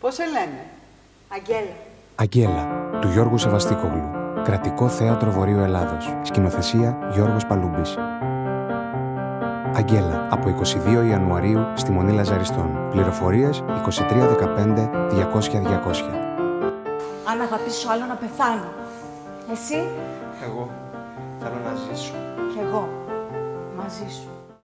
Πώς σε λένε; Αγγέλα. Αγγέλα, του Γιώργου Σεβαστίκογλου. Κρατικό Θέατρο Βορείου Ελλάδος. Σκηνοθεσία Γιώργος Παλούμπης. Αγγέλα, από 22 Ιανουαρίου στη Μονή Λαζαριστών. Πληροφορίες 2315 200 200. Αν αγαπήσω άλλο να πεθάνω. Εσύ; Εγώ θέλω να ζήσω. κι εγώ μαζί σου.